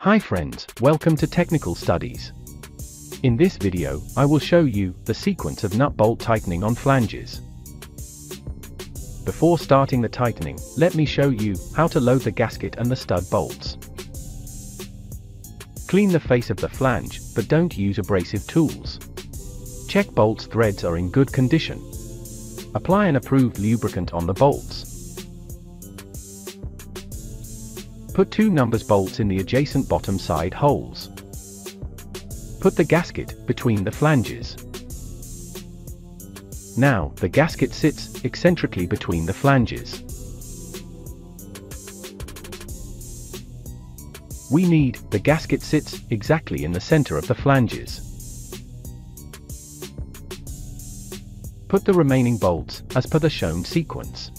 Hi friends, welcome to Technical Studies. In this video, I will show you the sequence of nut bolt tightening on flanges. Before starting the tightening, let me show you how to load the gasket and the stud bolts. Clean the face of the flange, but don't use abrasive tools. Check bolts threads are in good condition. Apply an approved lubricant on the bolts. Put two numbers bolts in the adjacent bottom side holes. Put the gasket between the flanges. Now, the gasket sits eccentrically between the flanges. We need, the gasket sits exactly in the center of the flanges. Put the remaining bolts, as per the shown sequence.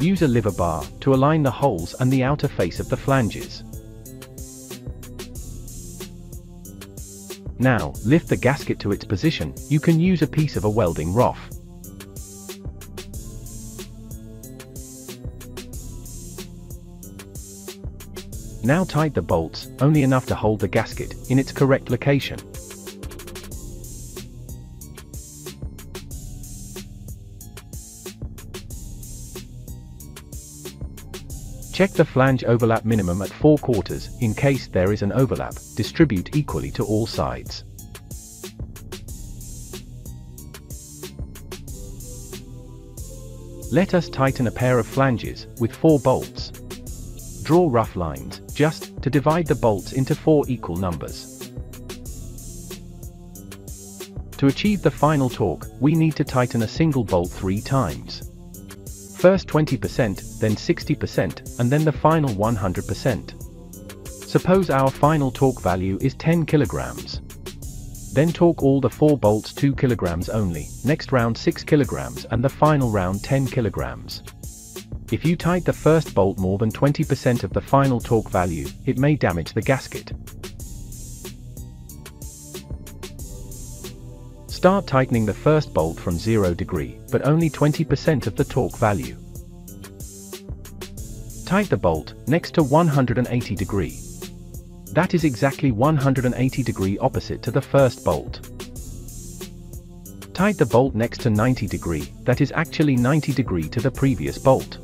Use a lever bar to align the holes and the outer face of the flanges. Now, lift the gasket to its position, you can use a piece of a welding rough. Now tight the bolts, only enough to hold the gasket, in its correct location. Check the flange overlap minimum at 4 quarters, in case there is an overlap, distribute equally to all sides. Let us tighten a pair of flanges, with 4 bolts. Draw rough lines, just, to divide the bolts into 4 equal numbers. To achieve the final torque, we need to tighten a single bolt 3 times. First 20%, then 60%, and then the final 100%. Suppose our final torque value is 10 kilograms. Then torque all the 4 bolts 2 kilograms only, next round 6 kilograms and the final round 10 kilograms. If you tight the first bolt more than 20% of the final torque value, it may damage the gasket. Start tightening the first bolt from 0 degree, but only 20% of the torque value. Tight the bolt, next to 180 degree. That is exactly 180 degree opposite to the first bolt. Tight the bolt next to 90 degree, that is actually 90 degree to the previous bolt.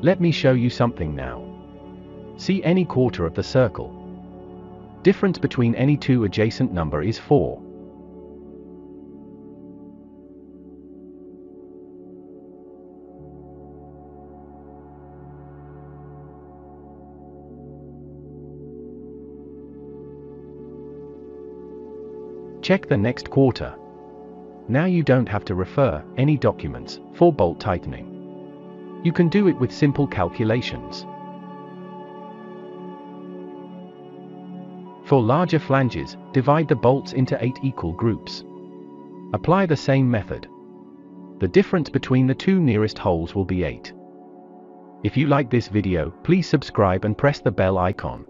Let me show you something now. See any quarter of the circle. Difference between any two adjacent number is 4. Check the next quarter. Now you don't have to refer any documents for bolt tightening. You can do it with simple calculations. For larger flanges, divide the bolts into 8 equal groups. Apply the same method. The difference between the two nearest holes will be 8. If you like this video, please subscribe and press the bell icon.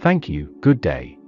Thank you, good day.